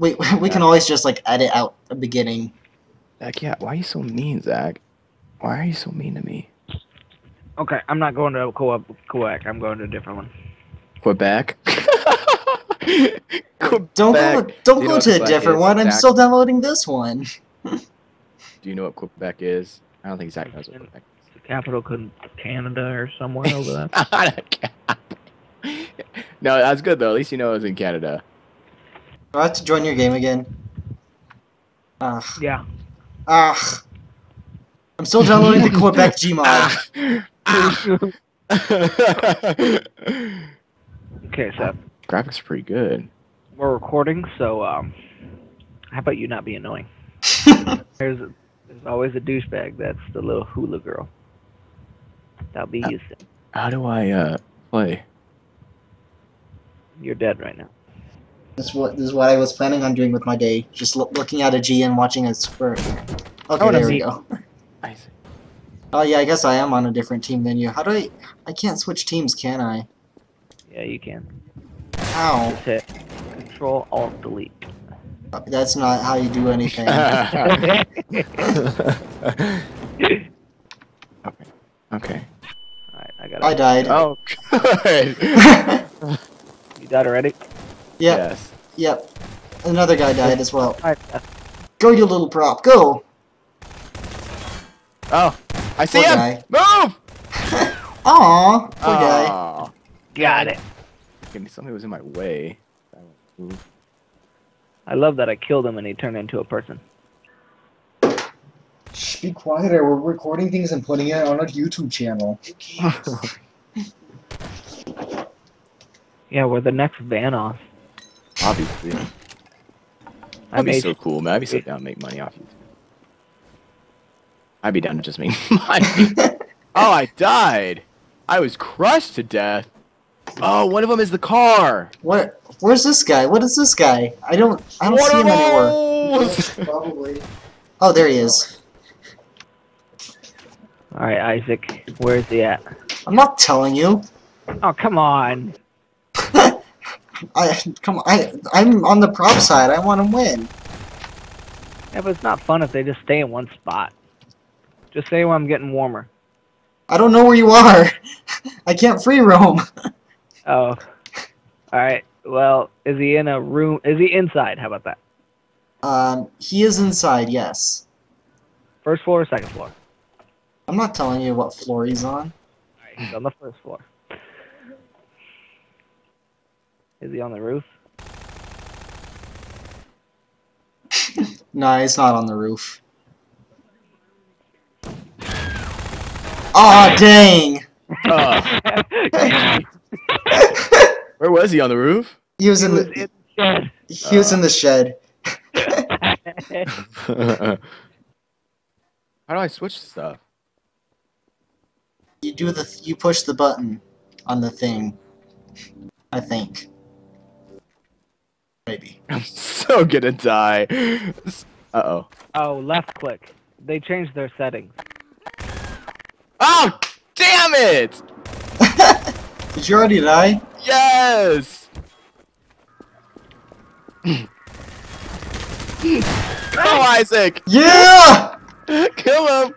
We we can always just like edit out the beginning. Zach, yeah, why are you so mean, Zach? Why are you so mean to me? Okay, I'm not going to Co- Quebec. I'm going to a different one. Quebec. Don't go don't You go what to a Quebec different is, one. I'm still downloading this one. Do you know what Quebec is? I don't think Zach knows what Quebec The capital could Canada or somewhere over there. is. no, that's good though. At least you know it's in Canada. Do I have to join your game again? Ugh. yeah. Ugh. I'm still downloading the Quebec Gmod. Okay, so Graphics are pretty good. we're recording, so um, how about you not be annoying? There's there's always a douchebag. That's the little hula girl. That'll be you. Sim. How do I uh play? You're dead right now. This is what this is what I was planning on doing with my day. Just loo- looking at a G and watching it squirt. Okay, wanna there we go. I see. Oh yeah, I guess I am on a different team than you. How do I? I can't switch teams, can I? Yeah, you can. How? Just hit Control Alt Delete. Uh, that's not how you do anything. okay. Okay. Alright, I got I died. Oh, good. You died already? Yep, Yes. yep. Another guy died as well. Go, you little prop. Go. Oh, I see Poor him. guy. Move. Aw, poor guy. Got it. Okay, Something was in my way. I won't move. I love that I killed him and he turned into a person. Shh, be quiet. We're recording things and putting it on a YouTube channel. Yeah, we're the next Vanoss. Obviously. I That'd be so cool, man. I'd be so down to make money off you. I'd be down to just make money. oh, I died. I was crushed to death. Oh, one of them is the car. What? Where's this guy? What is this guy? I don't. I don't What see him are anywhere. Probably. Oh, there he is. Alright, Isaac. Where's he at? I'm not telling you. Oh, come on. I come. on, I. I'm on the prop side. I want to win. Yeah, but it's not fun if they just stay in one spot. Just say when I'm getting warmer. I don't know where you are. I can't free roam. Oh. Alright. Well, is he in a room? Is he inside? How about that? Um, he is inside. Yes. First floor or second floor? I'm not telling you what floor he's on. Alright, he's on the first floor. Is he on the roof? No, he's not on the roof. Aw, dang! Uh, where was he on the roof? He was He in was the. in the shed. He was in the shed. How do I switch stuff? You do the. You push the button on the thing. I think. Maybe. I'm so gonna die. Uh oh. oh, left click. They changed their settings. Oh, damn it! Did you already die? Yes! Go, Isaac! Yeah! Kill him!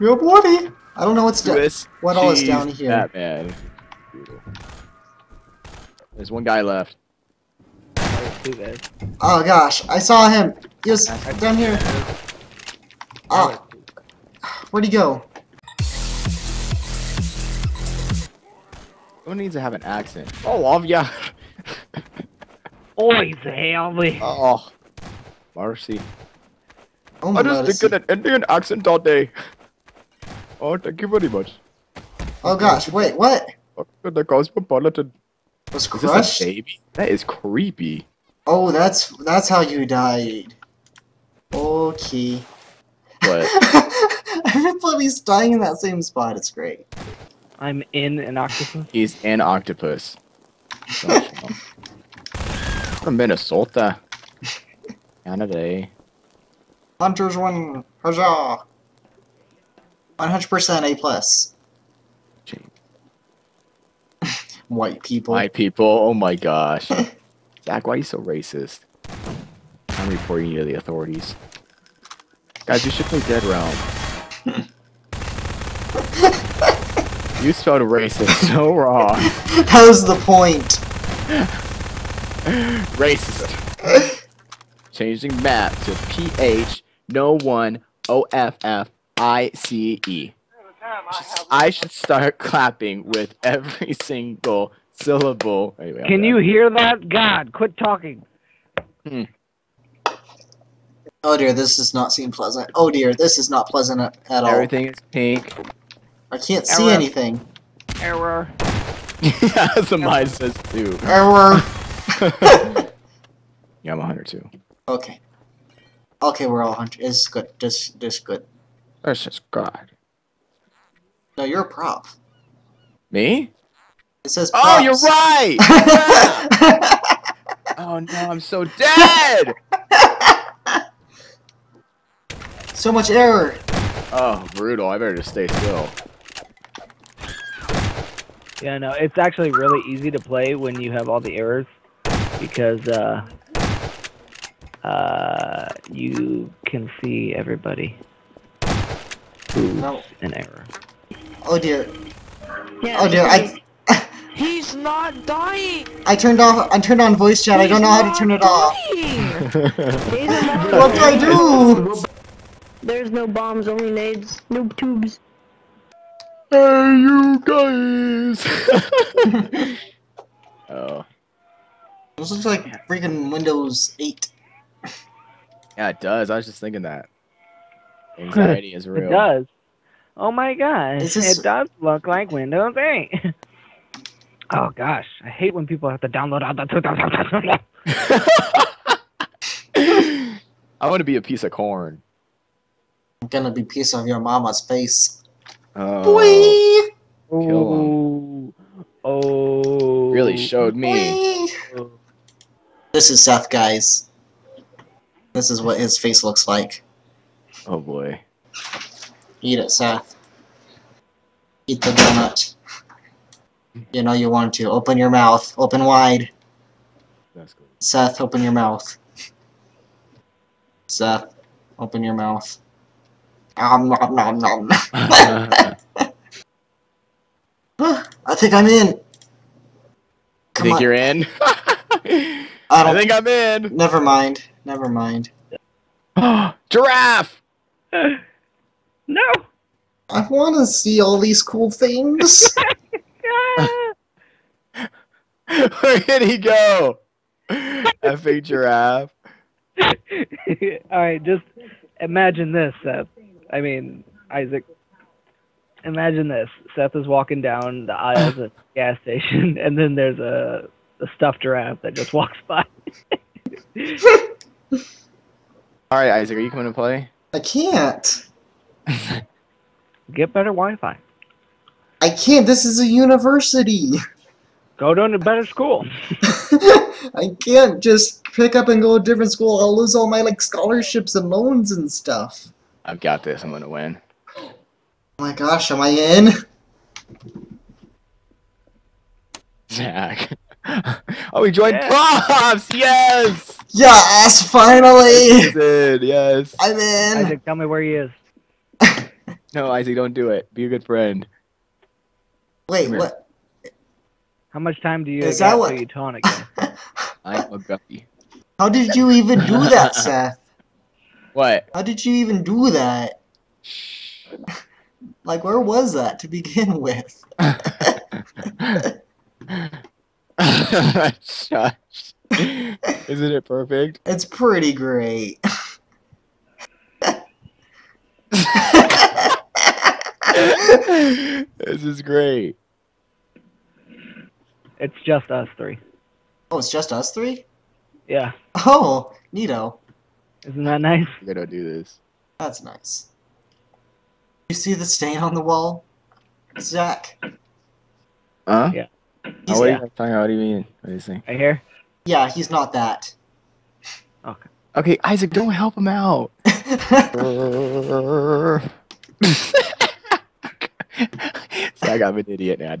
Real buddy. I don't know what's down. Swiss What all is down here? Batman. There's one guy left. There's two guys. Oh gosh, I saw him. He was down here. Oh, where'd he go? Someone needs to have an accent. Oh, love ya. Always Haley. Oh, Marcy. Oh my I just it's- thinking an Indian accent all day. Oh, thank you very much. Oh gosh, wait, what? Oh, the cosmopolitan. Was Is this crushed? a baby? That is creepy. Oh, that's that's how you died. Okay. But Everybody's dying in that same spot. It's great. I'm in an octopus. he's an octopus. Gosh, well. From Minnesota. Canada. Hunters win. Huzzah! 100% A plus. White people. White people. Oh my gosh. Zach, why are you so racist? I'm reporting you to the authorities. Guys, you should play Dead Realm. you spelled racist so wrong. That was the point. Racist. Changing map to PH no one O F F I C E. I should start clapping with every single syllable. Anyway, Can you hear that? God, quit talking. Hmm. Oh dear, this does not seem pleasant. Oh dear, this is not pleasant at, at all. Everything is pink. I can't see anything. Error. That's what mine says too. Error. Yeah, I'm a hunter too. Okay. Okay, we're all hunters. It's good. Just, just good. That's just God. No, you're a prop. Me? It says. Oh, you're props. right. oh no, I'm so dead. so much error. Oh, brutal. I better just stay still. Yeah, no, it's actually really easy to play when you have all the errors because uh, uh, you can see everybody who's No. an error. Oh dear. Yeah, Oh dear. I, He's not dying. I turned off. I turned on voice chat. I don't know how to turn it off. What do I do? There's no bombs, only nades, no tubes. hey, you guys. oh, This looks like freaking Windows 8. yeah, it does. I was just thinking that. Anxiety is real. It does. Oh my gosh, Is this- it does look like Windows 8. oh gosh, I hate when people have to download all the. I want to be a piece of corn. I'm gonna be piece of your mama's face. Oh, Boy! oh, oh. really showed me. Boy! This is Seth, guys. This is what his face looks like. Oh boy. Eat it, Seth. Eat the donut. You know you want to. Open your mouth. Open wide. That's good. Seth, open your mouth. Seth, open your mouth. Nom, nom, nom. I think I'm in. Come think on. you're in? I I don't. think I'm in. Never mind. Never mind. Giraffe! No. I want to see all these cool things. Where did he go? Effing giraffe. All right, just imagine this, Seth. I mean, Isaac. Imagine this: Seth is walking down the aisles at the gas station, and then there's a, a stuffed giraffe that just walks by. Alright, Isaac, are you coming to play? I can't. Get better Wi-Fi. I can't. This is a university. Go to a better school. I can't just pick up and go to a different school. I'll lose all my like scholarships and loans and stuff. I've got this. I'm gonna win. Oh my gosh, am I in? Zach. oh, we joined Yeah. props! Yes! Yes, finally! Did, yes. I'm in. Isaac, tell me where he is. No, Isaac, don't do it. Be a good friend. Wait, what? How much time do you Is got that what- till you tonic? I'm a guppy. How did you even do that, Seth? What? How did you even do that? Like, where was that to begin with? Shush. Isn't it perfect? It's pretty great. this is great. It's just us three. Oh, it's just us three? Yeah, Oh, neato. isn't that nice? We're gonna do this. That's nice. You see the stain on the wall, Zach? Huh? Yeah. Oh, what are you talking about? What do you mean? What do you think? Right here. yeah, he's not that. Okay, Okay, Isaac, don't help him out. Zach, I'm an idiot and I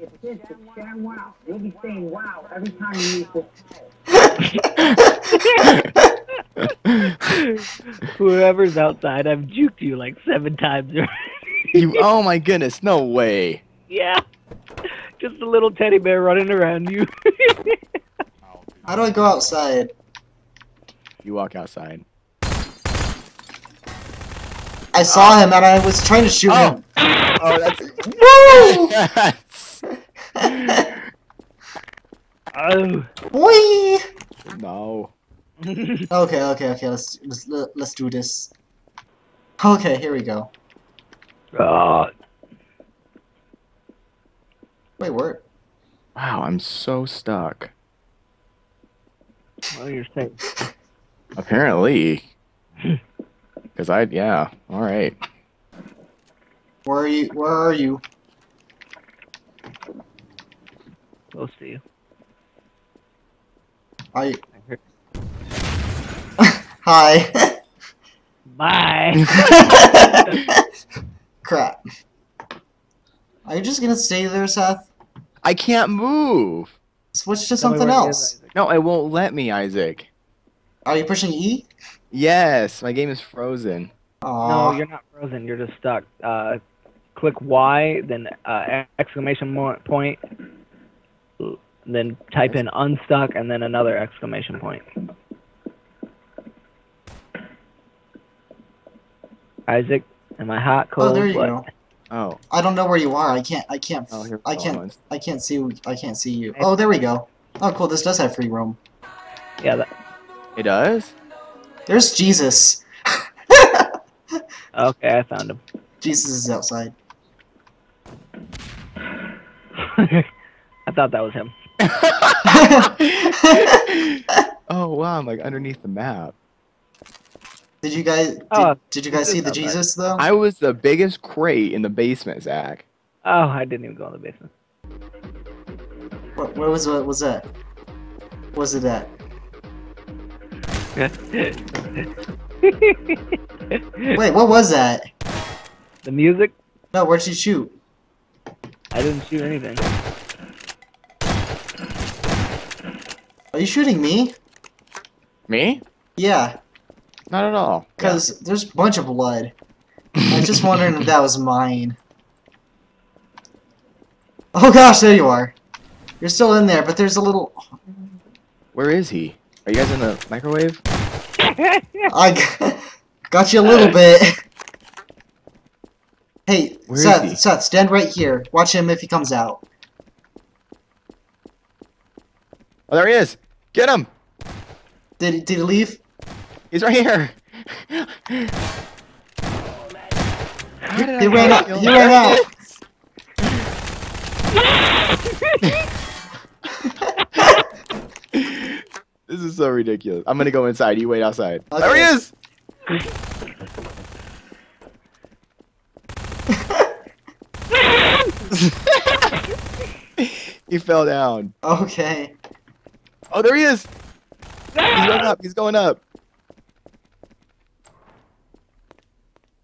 had to die. Damn wow. You'll be saying wow every time you use this. Whoever's outside, I've juked you like seven times already. You. Oh my goodness. No way. yeah. Just a little teddy bear running around you. How do I go outside? You walk outside. I saw him and I was trying to shoot Oh. him. Oh, that's. Woo! Yes. oh. Boy! no. Okay, okay, okay. Let's let's let's do this. Okay, here we go. oh. Wait, where? Wow, I'm so stuck. Well, you're safe. Apparently. Because I, yeah, alright. Where are you? Where are you? Close to you. Are you? I Hi. Bye. Crap. Are you just gonna stay there, Seth? I can't move! Switch to Tell something where he is, else. No, it won't let me, Isaac. Are you pushing E? Yes, my game is frozen. No, you're not frozen. You're just stuck. Uh, click Y, then uh, exclamation point, l- then type in unstuck, and then another exclamation point. Isaac, am I hot, cold? Oh, there you what? go. Oh, I don't know where you are. I can't. I can't. oh, here. I can't. it's- I can't see. I can't see you. Oh, there we go. Oh, cool. This does have free roam. Yeah, that, It does? There's Jesus. okay, I found him. Jesus is outside. I thought that was him. oh, wow, I'm like underneath the map. Did you guys? Did, Oh, did you guys see the outside. Jesus though? I was the biggest crate in the basement, Zach. Oh, I didn't even go in the basement. What, where was what was that? Was it that? Wait, what was that? the music? No, where'd you shoot? I didn't shoot anything. Are you shooting me? Me? Yeah, Not at all. because there's a bunch of blood. I was just wondering if that was mine. Oh gosh, there you are. You're still in there, but there's a little. Where is he? Are you guys in the microwave? I got you a little bit. Hey, Where Seth, he? Seth, stand right here. Watch him if he comes out. Oh, there he is! Get him! Did he, did he leave? He's right here! How did I He ran out. He ran out. This is so ridiculous. I'm gonna go inside. You wait outside. There he is! he fell down. Okay. Oh, there he is! He's going up. He's going up.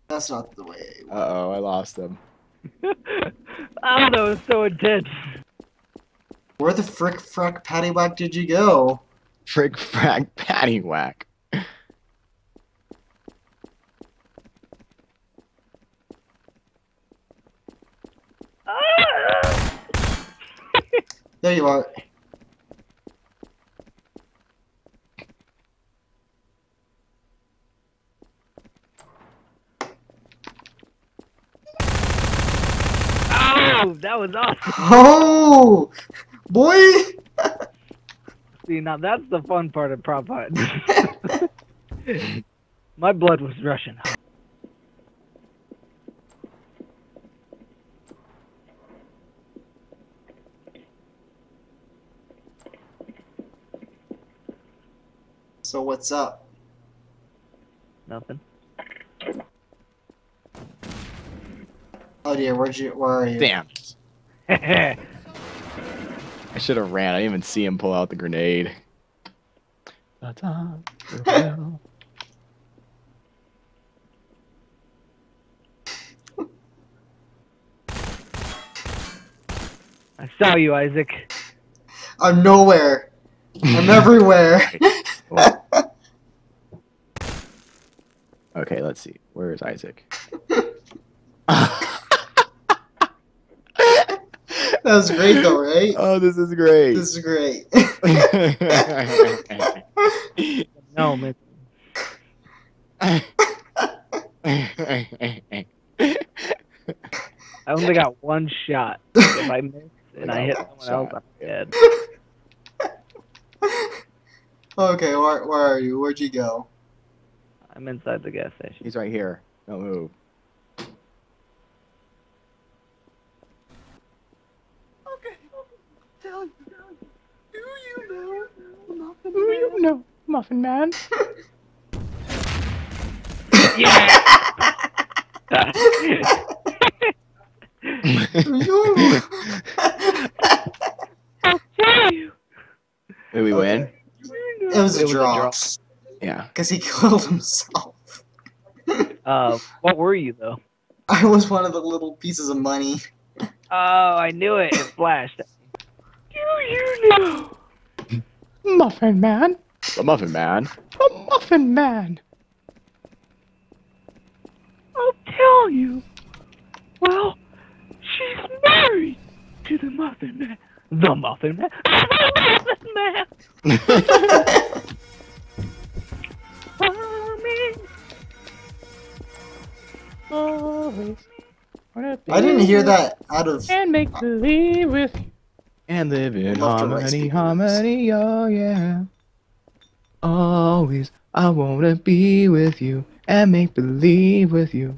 That's not the way. Uh oh, I lost him. oh, that was so intense. Where the frick frack paddywhack did you go? Frick frack patty whack. There you are. Oh, that was awesome. Oh, boy. See, now that's the fun part of prop hunt. My blood was rushing. So what's up? Nothing. Oh dear, where'd you? Where are you? Damn. I should have ran. I didn't even see him pull out the grenade. Ta-ta. I saw you, Isaac. I'm nowhere. I'm everywhere. Okay, let's see. Where is Isaac? That was great though, right? oh, this is great. This is great. No, man. I only got one shot. If I miss and I hit someone else, I'm dead. okay, where, where are you? Where'd you go? I'm inside the gas station. He's right here. Don't move. Who you know, Muffin Man? Yeah. Did we win? It was It a was a draw. draw. Yeah. Because he killed himself. Uh, what were you though? I was one of the little pieces of money. Oh, I knew it. It flashed. Do you know? Muffin Man. A Muffin Man. A Muffin Man. I'll tell you. Well, she's married to the Muffin Man. The Muffin Man. The Muffin Man. Mommy. Always I didn't hear that out of. And make believe with you. And live in Love to harmony, harmony, oh yeah. Always, I wanna be with you and make believe with you.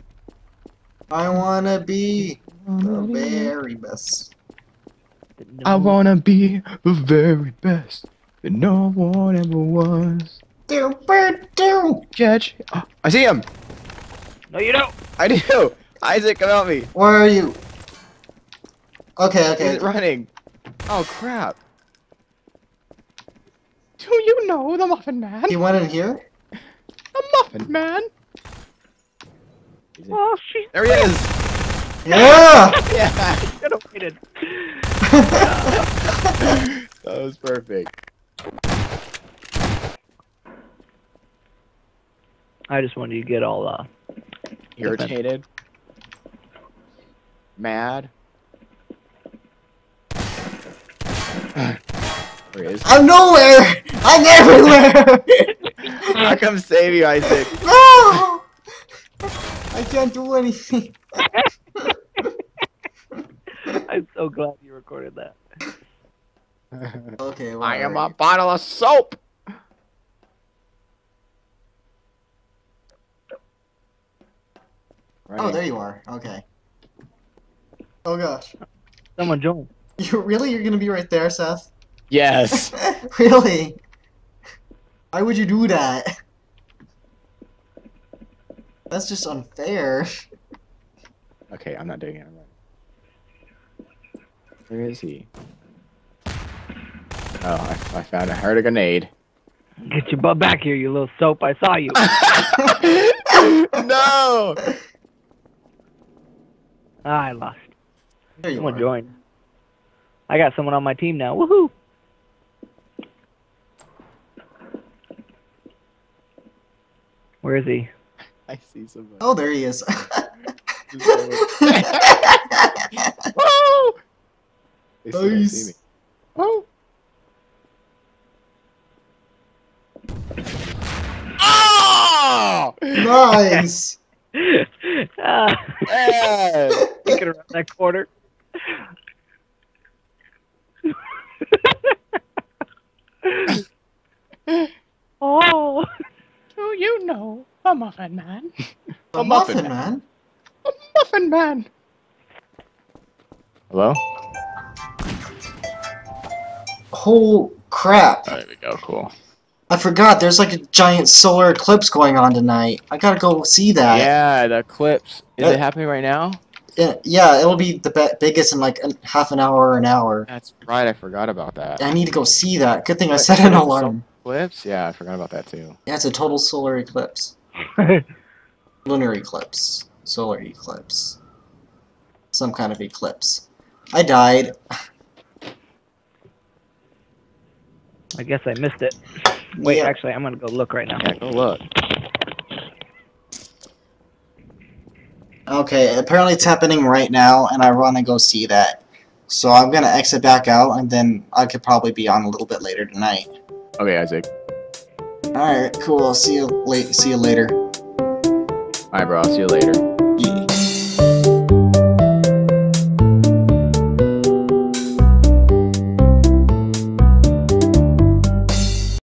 I wanna be the very best. I wanna be the very best that no one ever was. Do, bird, do. Catch. Uh, oh, I see him. No, you don't. I do. Isaac, come help me. Where are you? Okay, okay. He's running. Oh crap. Do you know the Muffin Man? He went in here? The Muffin Man. Oh, she's There he is. Yeah! Yeah. could have waited. That was perfect. I just wanted you to get all uh. Irritated. Mad. there is. I'm nowhere! I'm everywhere! I come save you, Isaac. no! I can't do anything. I'm so glad you recorded that. Okay, where I am a bottle of soap. you? Oh, there you are. Okay. Oh gosh. Someone join. You really? You're gonna be right there, Seth? Yes. really? Why would you do that? That's just unfair. Okay, I'm not doing it. I'm not. Where is he? Oh, I, I found. I heard a grenade. Get your butt back here, you little soap. I saw you. no. Ah, I lost. There you Someone are. joined. I got someone on my team now. Woohoo! Where is he? I see somebody. Oh, there he is. Woo! They still don't see me. Oh. Oh! nice. ah, Yeah. thinking around that corner. oh, Do you know a muffin man? The A muffin muffin, man. man. A muffin man. Hello? Oh crap. Oh, there we go. Cool. I forgot there's like a giant solar eclipse going on tonight. I gotta go see that. Yeah, the eclipse. Is Uh, it happening right now? Yeah, yeah it'll be the be- biggest in like an, half an hour or an hour. That's right. I forgot about that. I need to go see that. Good thing I What, set is an it a alarm. Clips? Yeah, I forgot about that too. Yeah, it's a total solar eclipse. Lunar eclipse. Solar eclipse. Some kind of eclipse. I died. I guess I missed it. Wait, Yeah. actually, I'm gonna go look right now. Yeah, go look. Okay, apparently it's happening right now, and I want to go see that. So I'm gonna exit back out, and then I could probably be on a little bit later tonight. Okay, Isaac. All right, cool. See you late. See you later. All right, bro. I'll see you later.